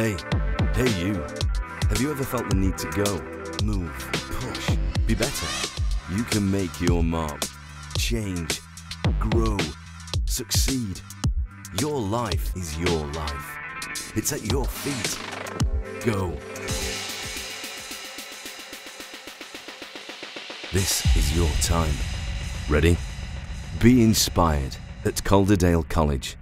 Hey, hey you. Have you ever felt the need to go, move, push, be better? You can make your mark, change, grow, succeed. Your life is your life. It's at your feet. Go. This is your time. Ready? Be inspired at Calderdale College.